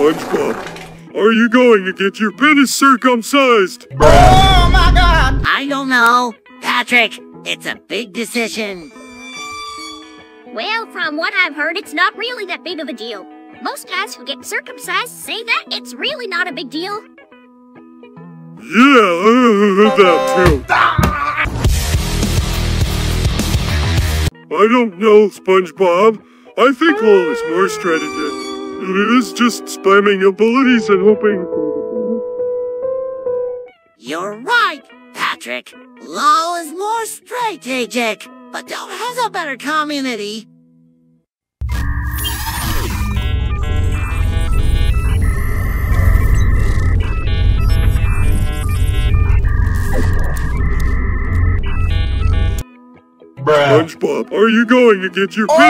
SpongeBob, are you going to get your penis circumcised? Oh my god! I don't know. Patrick, it's a big decision. Well, from what I've heard, it's not really that big of a deal. Most guys who get circumcised say that it's really not a big deal. Yeah, I heard that too. I don't know, SpongeBob. I think Lol is more strategic. It is just spamming abilities and hoping. You're right, Patrick. LOL is more strategic, but Dota has a better community. SpongeBob, are you going to get your